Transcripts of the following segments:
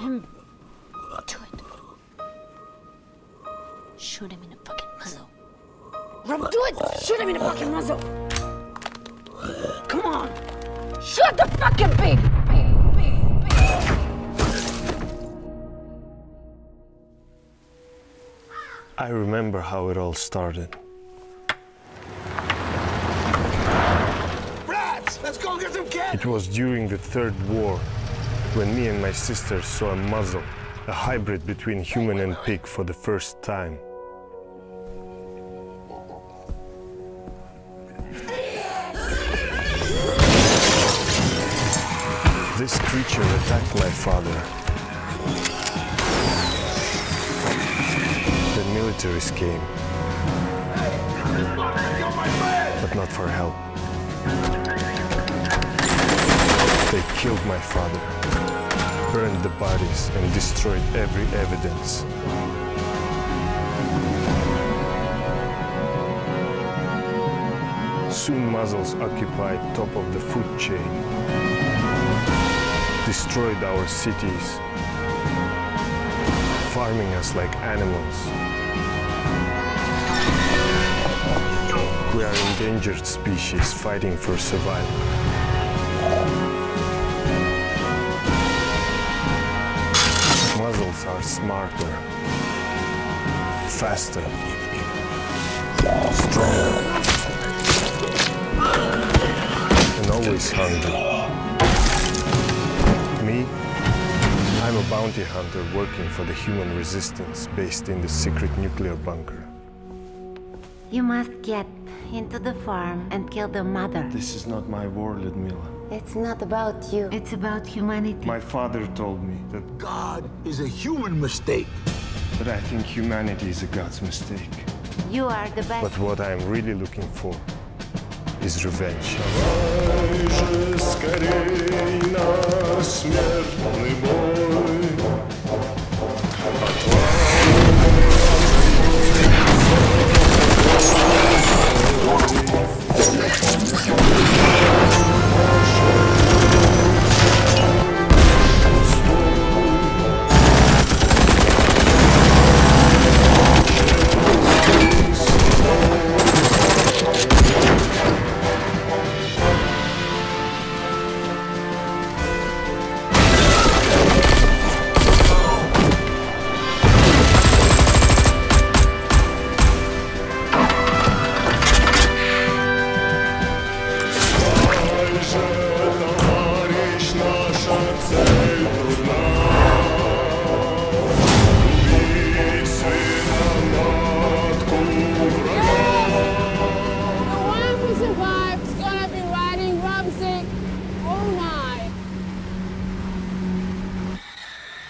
him. Do it. Shoot him in the fucking muzzle. Rob, do it! Shoot him in the fucking muzzle! Come on! Shoot the fucking pig! Pig, pig, pig. I remember how it all started. Rats! Let's go get some candy! It was during the Third War when me and my sister saw a muzzle, a hybrid between human and pig for the first time. This creature attacked my father. The militaries came, but not for help. They killed my father, burned the bodies, and destroyed every evidence. Soon muzzles occupied top of the food chain, destroyed our cities, farming us like animals. We are endangered species fighting for survival. Are smarter, faster, stronger, and always hungry. Me, I'm a bounty hunter working for the human resistance based in the secret nuclear bunker. You must get into the farm and kill the mother. This is not my war, Ludmila. It's not about you. It's about humanity. My father told me that, God is a human mistake. but I think humanity is a God's mistake. You are the best. But what I'm really looking for is revenge.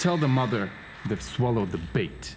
Tell the mother they've swallowed the bait.